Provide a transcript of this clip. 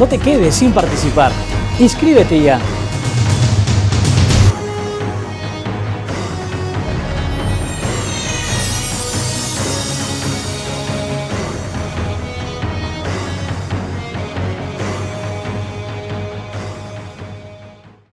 No te quedes sin participar. Inscríbete ya.